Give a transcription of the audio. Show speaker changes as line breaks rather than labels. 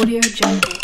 Audio Jungle.